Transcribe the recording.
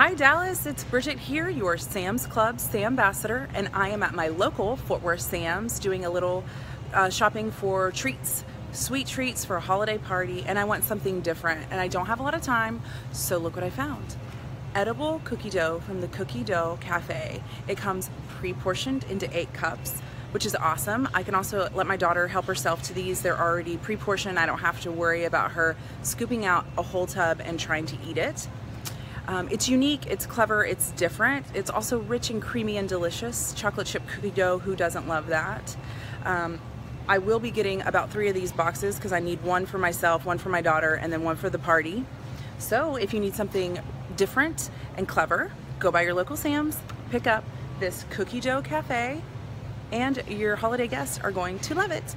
Hi Dallas, it's Bridgette here, your Sam's Club SAMbassador, and I am at my local Fort Worth Sam's doing a little uh, shopping for treats, sweet treats for a holiday party, and I want something different, and I don't have a lot of time, so look what I found. Edible cookie dough from the Cookie Dough Cafe. It comes pre-portioned into eight cups, which is awesome. I can also let my daughter help herself to these. They're already pre-portioned. I don't have to worry about her scooping out a whole tub and trying to eat it. Um, it's unique, it's clever, it's different. It's also rich and creamy and delicious. Chocolate chip cookie dough, who doesn't love that? Um, I will be getting about three of these boxes because I need one for myself, one for my daughter, and then one for the party. So if you need something different and clever, go by your local Sam's, pick up this Cookie Dough Cafe, and your holiday guests are going to love it.